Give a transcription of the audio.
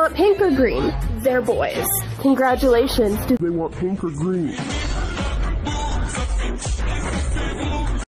want pink or green? They're boys. Congratulations. Do They want pink or green?